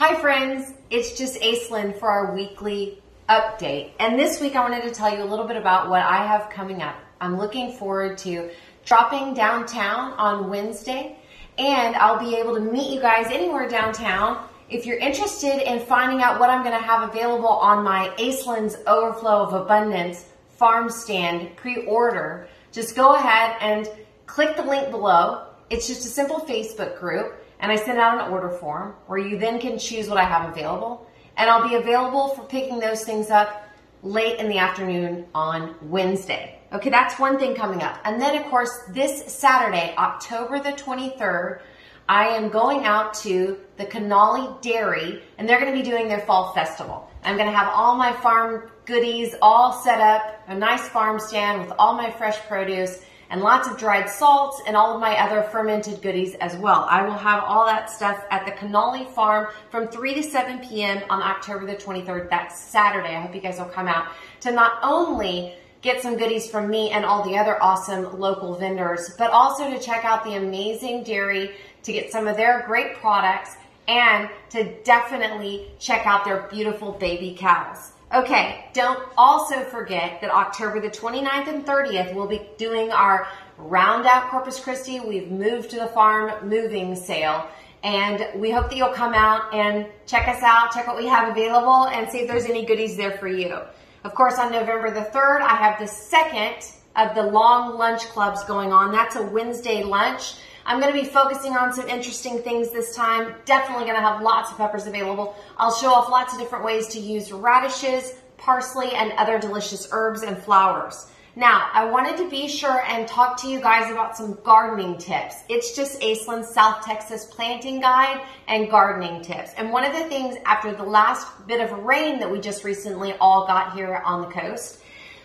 Hi friends, it's just Aislynn for our weekly update. And this week I wanted to tell you a little bit about what I have coming up. I'm looking forward to dropping downtown on Wednesday and I'll be able to meet you guys anywhere downtown. If you're interested in finding out what I'm going to have available on my Aislynn's Overflow of Abundance farm stand pre-order, just go ahead and click the link below. It's just a simple Facebook group and I send out an order form where you then can choose what I have available. And I'll be available for picking those things up late in the afternoon on Wednesday. Okay, that's one thing coming up. And then, of course, this Saturday, October the 23rd, I am going out to the Canali Dairy, and they're going to be doing their fall festival. I'm going to have all my farm goodies all set up, a nice farm stand with all my fresh produce, and lots of dried salts and all of my other fermented goodies as well. I will have all that stuff at the Canali Farm from 3 to 7 p.m. on October the 23rd. That's Saturday. I hope you guys will come out to not only get some goodies from me and all the other awesome local vendors, but also to check out the amazing dairy to get some of their great products and to definitely check out their beautiful baby cows. Okay, don't also forget that October the 29th and 30th, we'll be doing our Roundout Corpus Christi. We've moved to the farm moving sale. And we hope that you'll come out and check us out, check what we have available, and see if there's any goodies there for you. Of course, on November the 3rd, I have the second of the long lunch clubs going on. That's a Wednesday lunch. I'm going to be focusing on some interesting things this time. Definitely going to have lots of peppers available. I'll show off lots of different ways to use radishes, parsley, and other delicious herbs and flowers. Now, I wanted to be sure and talk to you guys about some gardening tips. It's just Aislynn's South Texas planting guide and gardening tips. And one of the things after the last bit of rain that we just recently all got here on the coast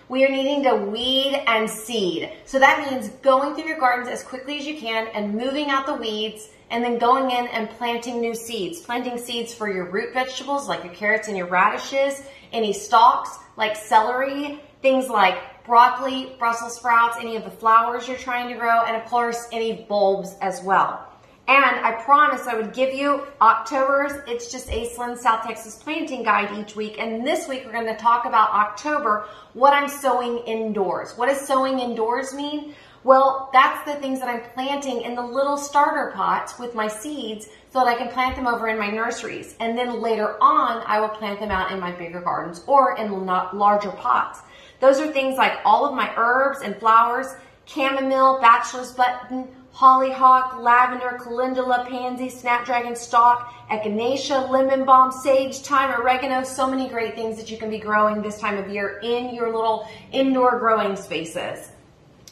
we are needing to weed and seed. So that means going through your gardens as quickly as you can and moving out the weeds and then going in and planting new seeds. Planting seeds for your root vegetables like your carrots and your radishes, any stalks like celery, things like broccoli, Brussels sprouts, any of the flowers you're trying to grow, and of course any bulbs as well. And I promised I would give you October's It's Just Aislynn South Texas Planting Guide each week. And this week we're going to talk about October, what I'm sowing indoors. What does sowing indoors mean? Well, that's the things that I'm planting in the little starter pots with my seeds so that I can plant them over in my nurseries. And then later on, I will plant them out in my bigger gardens or in larger pots. Those are things like all of my herbs and flowers, chamomile, bachelor's button, hollyhock, lavender, calendula, pansy, snapdragon stalk, echinacea, lemon balm, sage, thyme, oregano, so many great things that you can be growing this time of year in your little indoor growing spaces.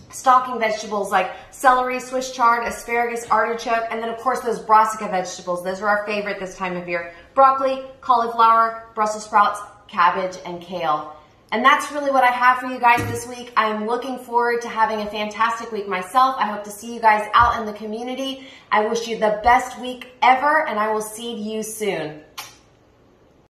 Stocking vegetables like celery, Swiss chard, asparagus, artichoke, and then of course those brassica vegetables. Those are our favorite this time of year. Broccoli, cauliflower, Brussels sprouts, cabbage, and kale. And that's really what I have for you guys this week. I'm looking forward to having a fantastic week myself. I hope to see you guys out in the community. I wish you the best week ever, and I will see you soon.